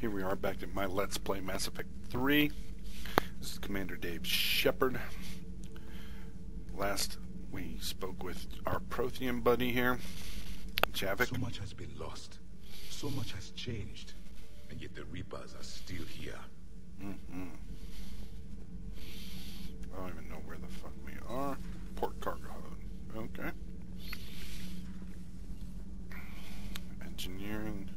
Here we are back at my Let's Play Mass Effect 3. This is Commander Dave Shepard. Last we spoke with our Prothean buddy here, Javik. So much has been lost. So much has changed. And yet the Reapers are still here. Mm-hmm. I don't even know where the fuck we are. Port Cargo Hub. Okay. Engineering.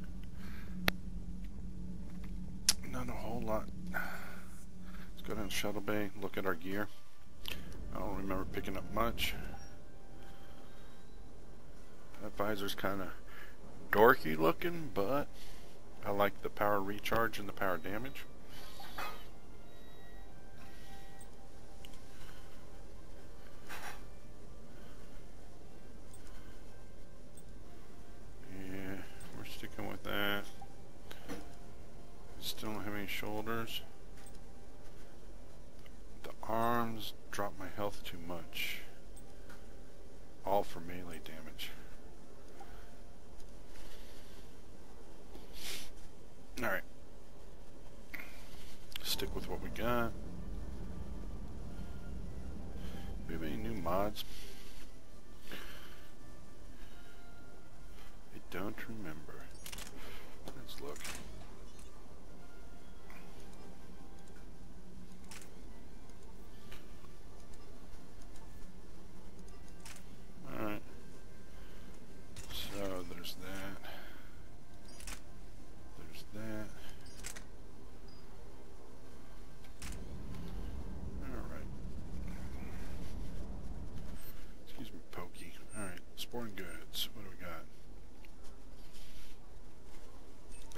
Not a whole lot. Let's go down to Shuttle Bay, look at our gear. I don't remember picking up much. That visor's kind of dorky looking, but I like the power recharge and the power damage.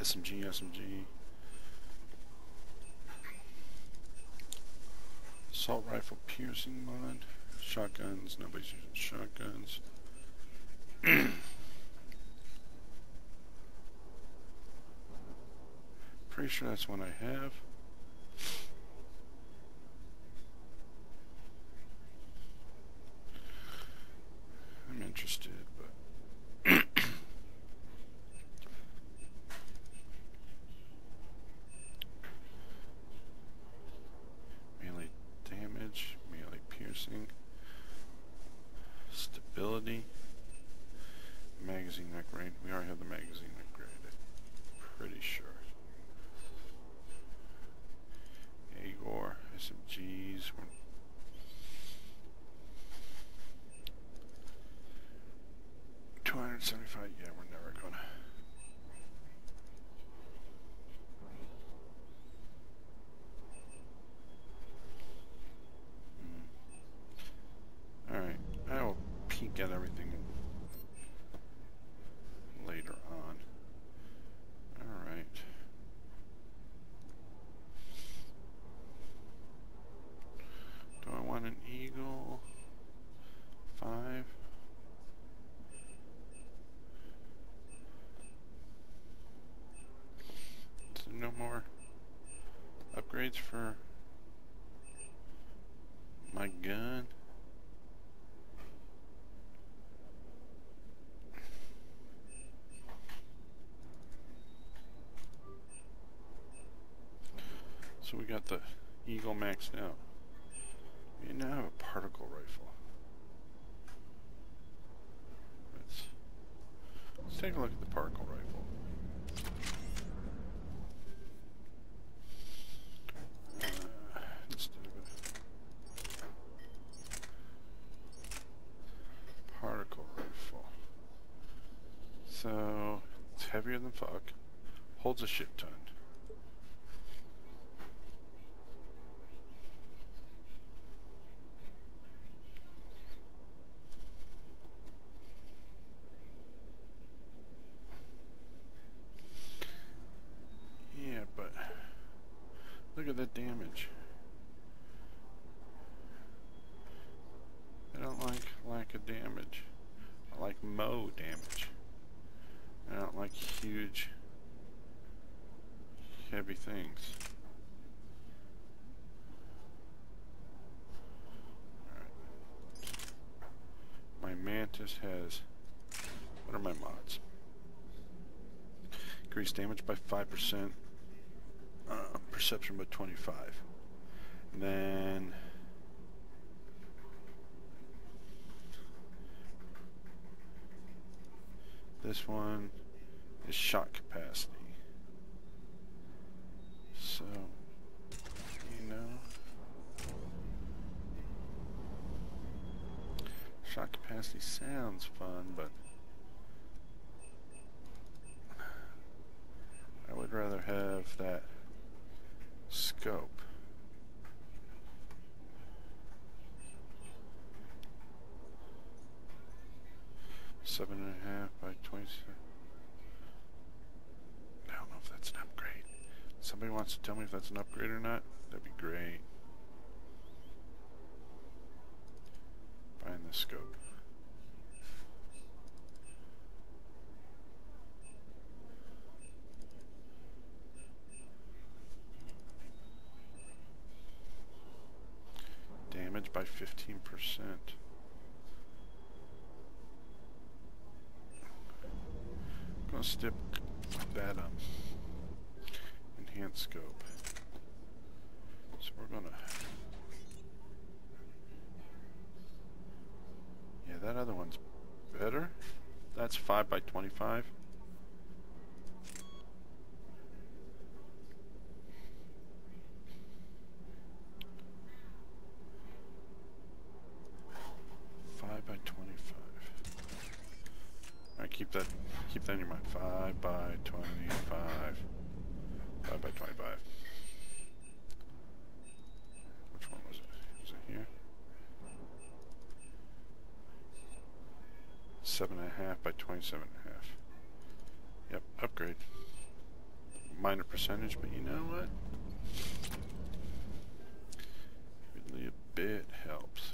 SMG, SMG. Assault rifle piercing mod. Shotguns. Nobody's using shotguns. Pretty sure that's one I have. 75, yeah, we're never. So we got the Eagle maxed out. We now have a particle rifle. Let's, let's take a look at the particle rifle. Uh. So, it's heavier than fuck. Holds a shit ton. Yeah, but look at that damage. I don't like lack of damage. I like mo damage. I don't like huge, heavy things. Alright. My Mantis has... What are my mods? Increase damage by 5%. Uh, perception by 25. And then... This one is shot capacity. So, you know... Shot capacity sounds fun, but... I would rather have that scope. Seven and a half by twenty-seven. I don't know if that's an upgrade. Somebody wants to tell me if that's an upgrade or not? That'd be great. Find the scope. Damage by 15%. gonna stick that up. Enhanced scope. So we're gonna... Yeah, that other one's better. That's 5 by 25. Five by twenty-five. I keep that in your mind. Five by twenty-five. Five by twenty-five. Which one was it? Was it here? Seven and a half by twenty-seven and a half. Yep, upgrade. Minor percentage, but you know what? Really a bit helps.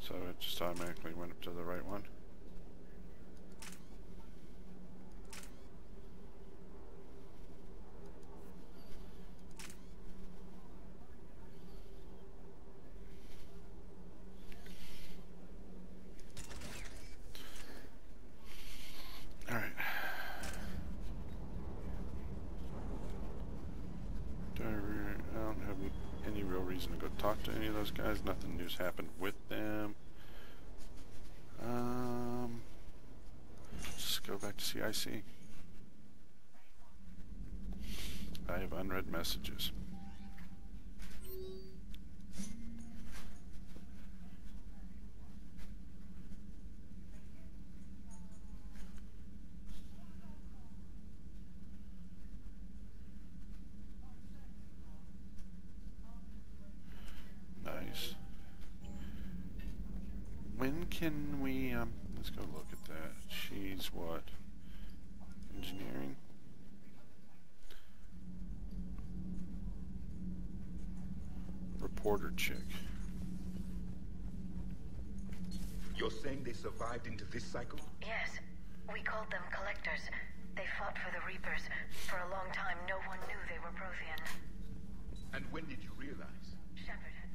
So it just automatically went up to the right one. Alright. Do I, re- I don't have any real reason to go talk to any of those guys. Nothing new's happened with them. Um, back to CIC. I have unread messages. Nice. When can we, um, let's go look at that. She's what? Engineering? Reporter chick. You're saying they survived into this cycle? Yes. We called them collectors. They fought for the Reapers. For a long time, no one knew they were Prothean. And when did you realize? Shepard had...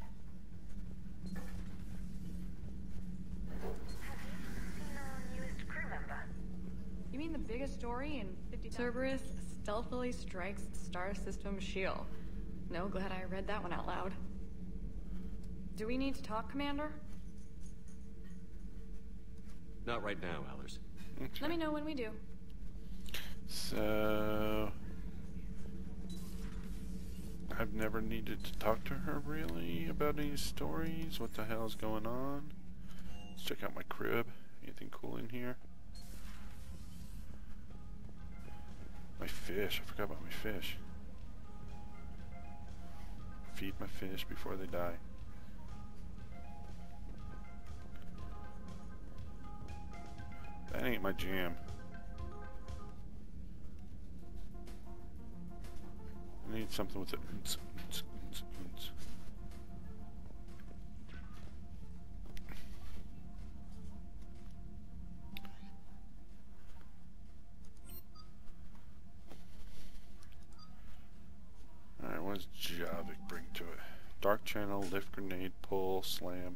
Have you seen um, our newest crew member? You mean the biggest story in 50 Cerberus stealthily strikes star system shield. No, glad I read that one out loud. Do we need to talk, Commander? Not right now, Allers. Let me know when we do. So I've never needed to talk to her really about any stories. What the hell's going on? Let's check out my crib. Anything cool in here? My fish. I forgot about my fish. Feed my fish before they die. That ain't my jam. I need something with it. Alright, what does Javik bring to it? Dark channel, lift grenade, pull, slam,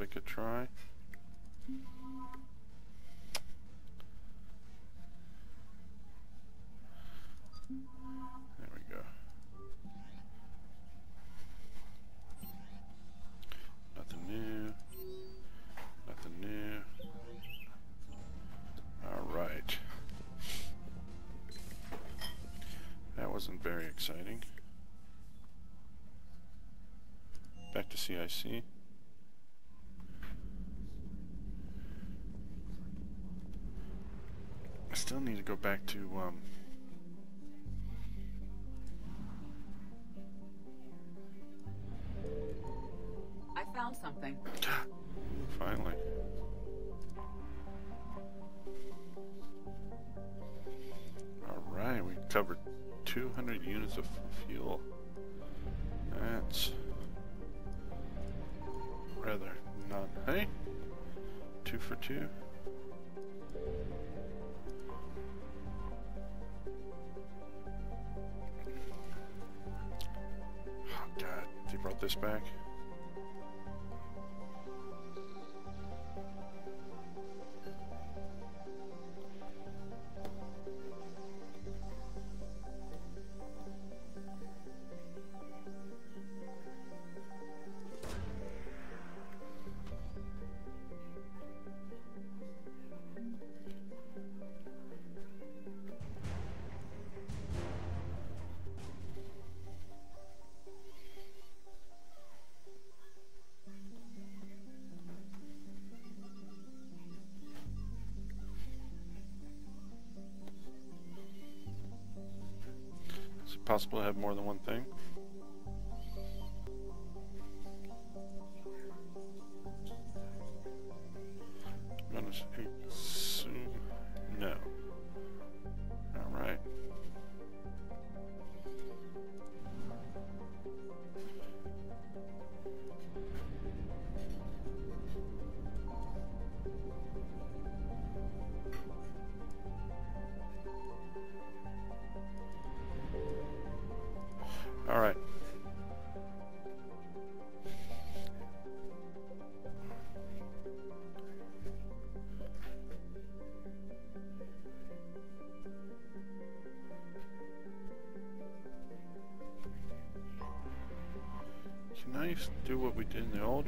Javik a try. There we go. Nothing new. Nothing new. Alright. That wasn't very exciting. Back to CIC. I still need to go back to, um, I found something. Finally. Alright, we covered 200 units of fuel. That's rather not. Hey? Two for two? This back. Possible to have more than one thing? Do what we did in the old?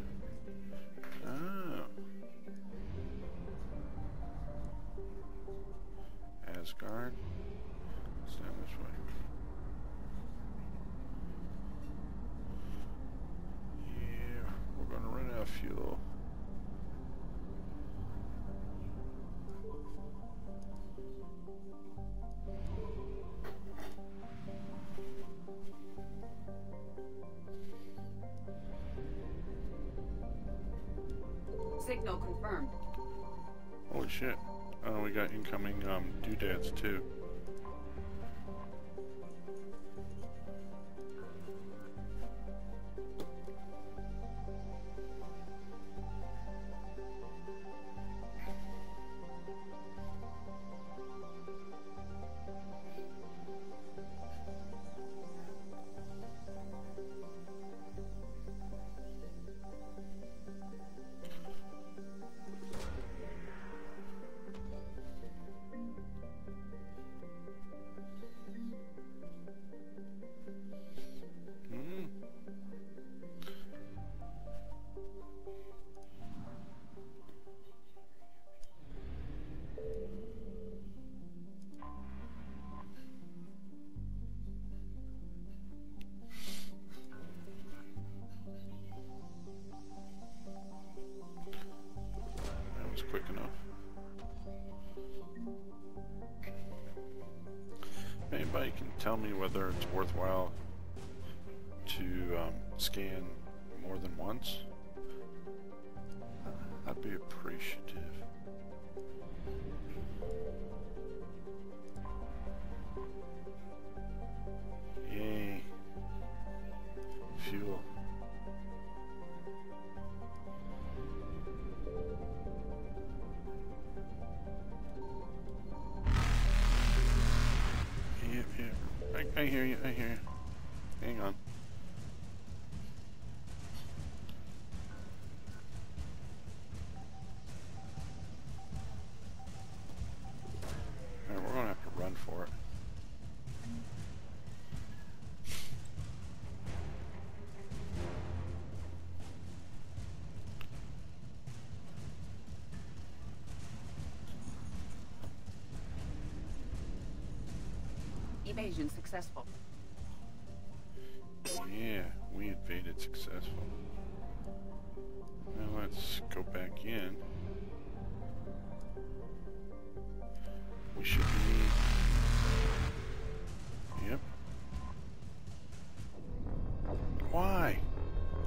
Signal confirmed. Holy shit. Oh, we got incoming um, doodads too. Whether it's worthwhile to um, scan more than once, Evasion successful. Yeah, we invaded successful. Now let's go back in. We should be... Yep. Why?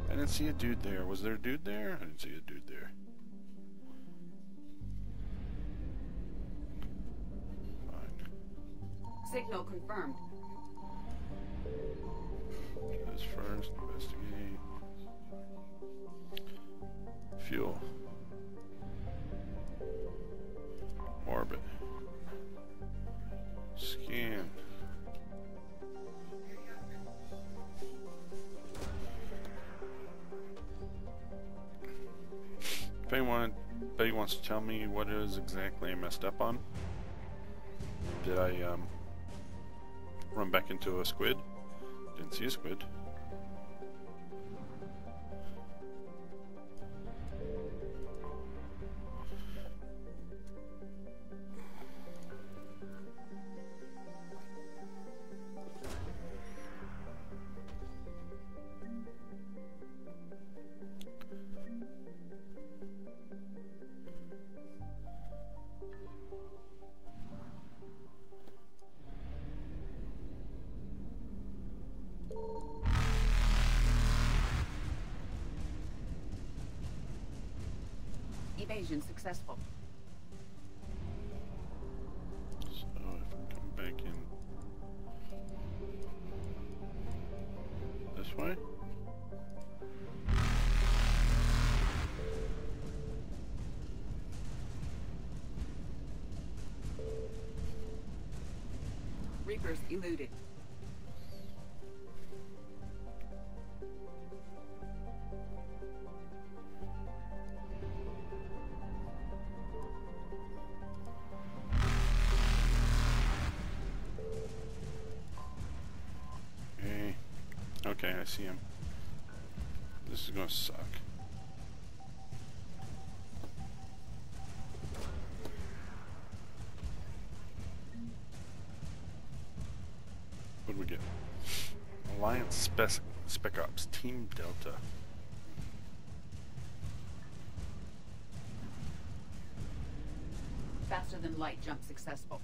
I didn't see a dude there. Was there a dude there? I didn't see a dude there. Confirmed. This first, investigate. Fuel. Orbit. Scan. If anyone, anybody wants to tell me what it is exactly I messed up on, did I um, run back into a squid? Didn't see a squid. Evasion successful. So if I come back in this way, Reapers eluded. See him. This is gonna suck. What do we get? Alliance Spec Spec Ops Team Delta. Faster than light jump successful.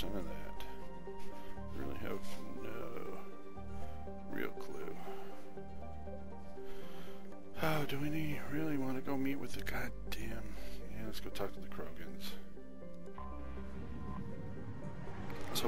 85% of that. Really have no real clue. Oh, do we really want to go meet with the goddamn... Yeah, let's go talk to the Krogans. I was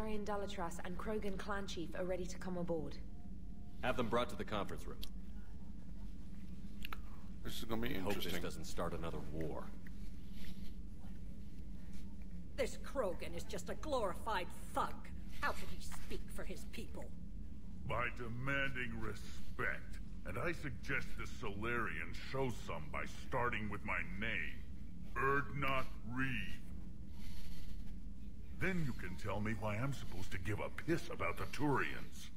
the Salarian Dalatrass and Krogan clan chief are ready to come aboard. Have them brought to the conference room. This is gonna be interesting. I Hope this doesn't start another war. This Krogan is just a glorified thug. How can he speak for his people? By demanding respect. And I suggest the Salarians show some by starting with my name. Urdnot Wrex. Then you can tell me why I'm supposed to give a piss about the Turians.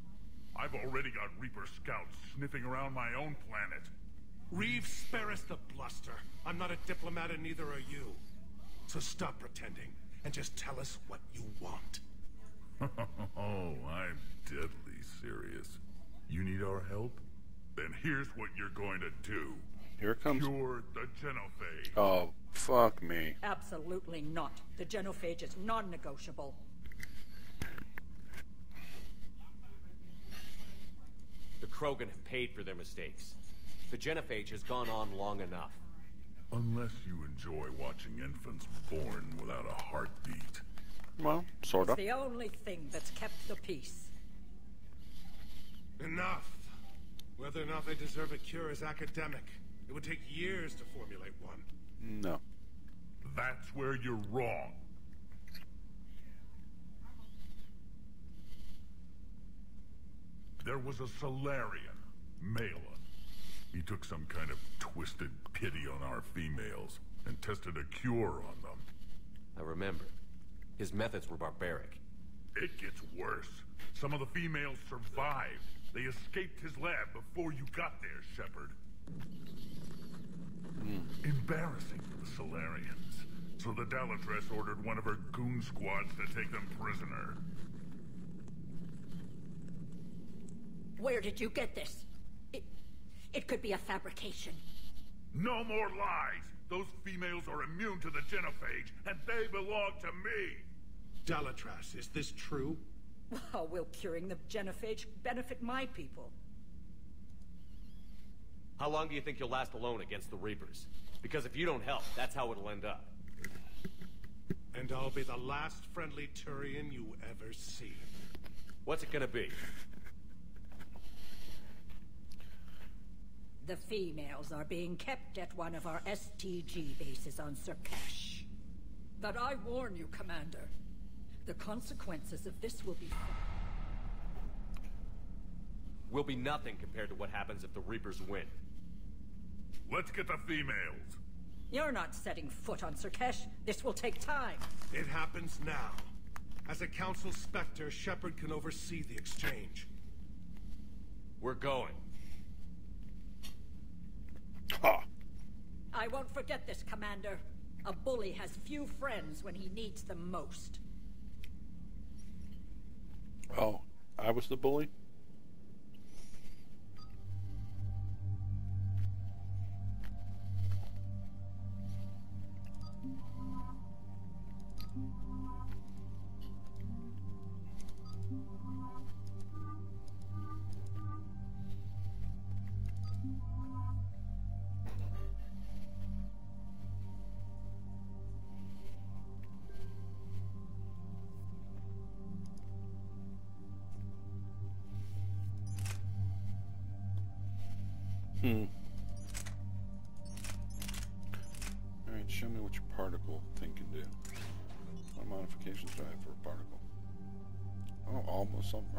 I've already got Reaper scouts sniffing around my own planet. Wrex, spare us the bluster. I'm not a diplomat and neither are you. So stop pretending and just tell us what you want. oh, I'm deadly serious. You need our help? Then here's what you're going to do. Here it comes. Cure the Genophage. Oh, fuck me. Absolutely not. The genophage is non-negotiable. The Krogan have paid for their mistakes. The genophage has gone on long enough. Unless you enjoy watching infants born without a heartbeat. Well, sort It's of. the only thing that's kept the peace. Enough. Whether or not they deserve a cure is academic. It would take years to formulate one. No. That's where you're wrong. There was a Salarian, Maelon. He took some kind of twisted pity on our females and tested a cure on them. I remember. His methods were barbaric. It gets worse. Some of the females survived. They escaped his lab before you got there, Shepard. Mm. Embarrassing for the Salarians. So the Dalatrass ordered one of her goon squads to take them prisoner. Where did you get this? It, it could be a fabrication. No more lies! Those females are immune to the genophage, and they belong to me! Dalatrass, is this true? How will curing the genophage benefit my people? How long do you think you'll last alone against the Reapers? Because if you don't help, that's how it'll end up. And I'll be the last friendly Turian you ever see. What's it gonna be? The females are being kept at one of our STG bases on Sur'Kesh. But I warn you, Commander. The consequences of this will be... Will be nothing compared to what happens if the Reapers win. Let's get the females. You're not setting foot on Sur'Kesh. This will take time. It happens now. As a Council Spectre, Shepard can oversee the exchange. We're going. Ha! I won't forget this, Commander. A bully has few friends when he needs them most. Oh, I was the bully?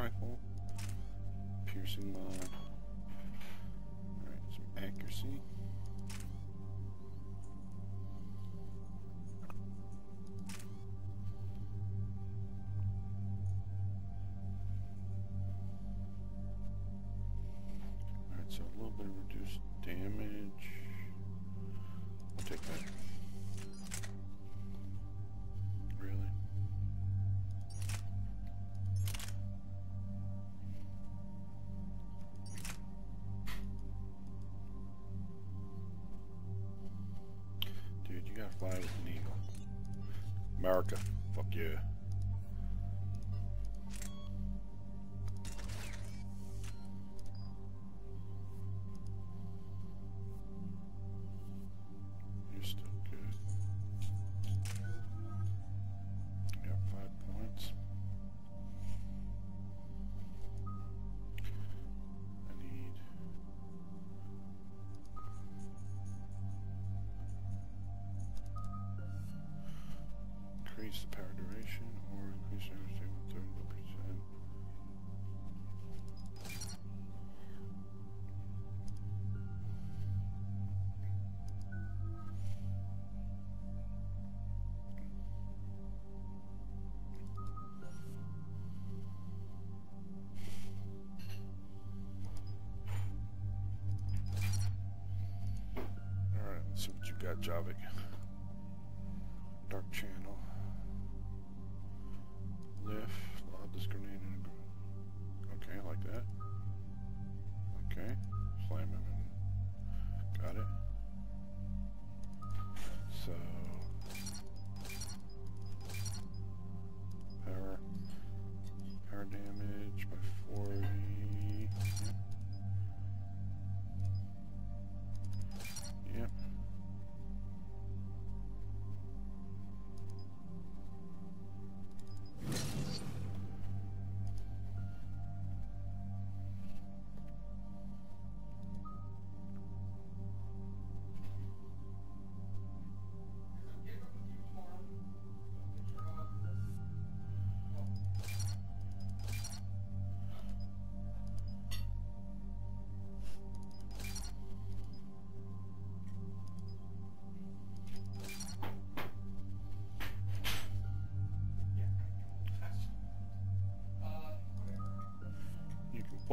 Rifle. Piercing mod. Alright, some accuracy. America. Fuck yeah. increase the power duration or increase the with 30%. All right, let's see what you got, Javik.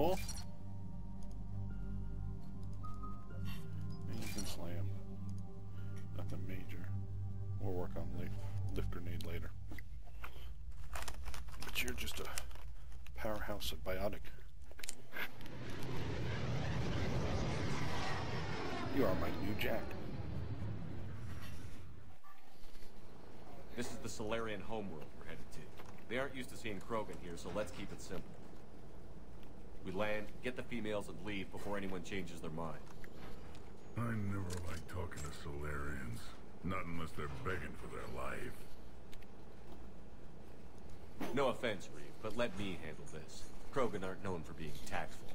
Can. And you can slam. Nothing major. We'll work on lift, lift grenade later. But you're just a powerhouse of biotic. You are my new Jack. This is the Salarian homeworld we're headed to. They aren't used to seeing Krogan here, so let's keep it simple. We land, get the females, and leave before anyone changes their mind. I never like talking to Salarians. Not unless they're begging for their life. No offense, Wrex, but let me handle this. Krogan aren't known for being tactful.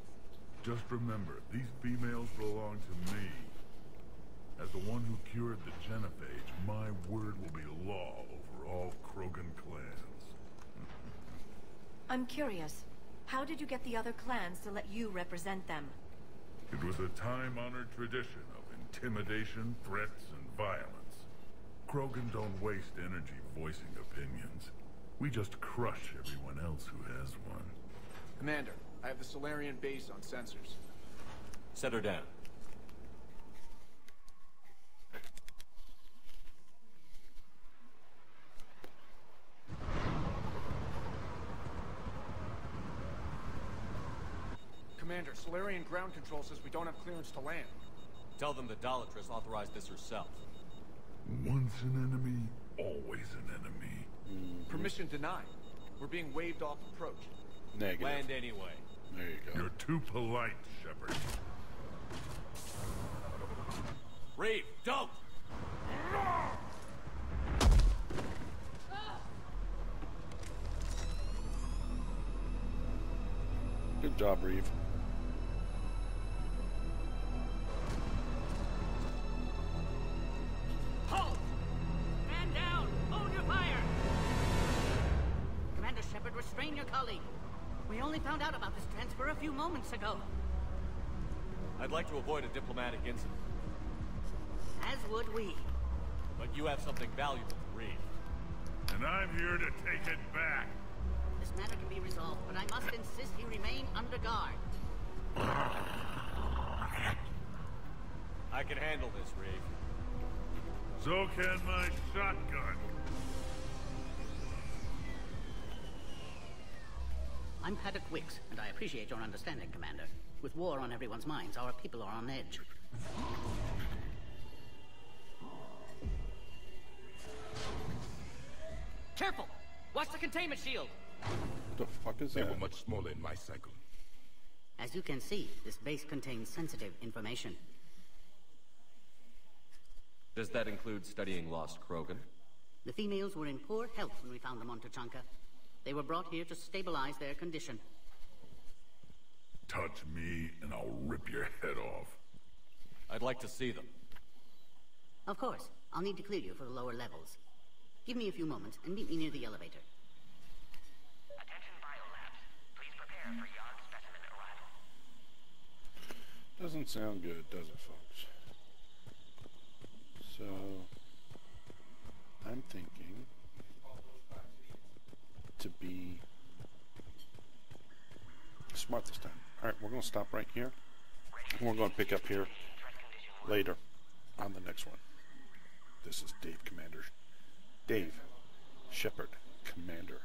Just remember, these females belong to me. As the one who cured the Genophage, my word will be law over all Krogan clans. I'm curious. How did you get the other clans to let you represent them? It was a time-honored tradition of intimidation, threats, and violence. Krogan don't waste energy voicing opinions. We just crush everyone else who has one. Commander, I have the Salarian base on sensors. Set her down. Commander, Salarian ground control says we don't have clearance to land. Tell them the Dalatrass authorized this herself. Once an enemy, always an enemy. Permission denied. We're being waved off approach. Negative. Land anyway. There you go. You're too polite, Shepard. Wrex, don't! Good job, Wrex. Shepard, your colleague. We only found out about this transfer a few moments ago. I'd like to avoid a diplomatic incident, As would we. but you have something valuable to read. And I'm here to take it back. This matter can be resolved, but I must insist he remain under guard. I can handle this, Wrex. So can my shotgun. I'm Padok Wiks, and I appreciate your understanding, Commander. With war on everyone's minds, our people are on edge. Careful! Watch the containment shield! The fuck is They that? were much smaller in my cycle. As you can see, this base contains sensitive information. Does that include studying lost Krogan? The females were in poor health when we found them on Tuchanka. They were brought here to stabilize their condition. Touch me, and I'll rip your head off. I'd like to see them. Of course, I'll need to clear you for the lower levels. Give me a few moments and meet me near the elevator. Attention biolabs. Please prepare for Yahg specimen arrival. Doesn't sound good, does it, folks? So, I'm thinking to be smart this time. Alright, we're going to stop right here. We're going to pick up here later on the next one. This is Dave Commander. Dave Shepard, Commander.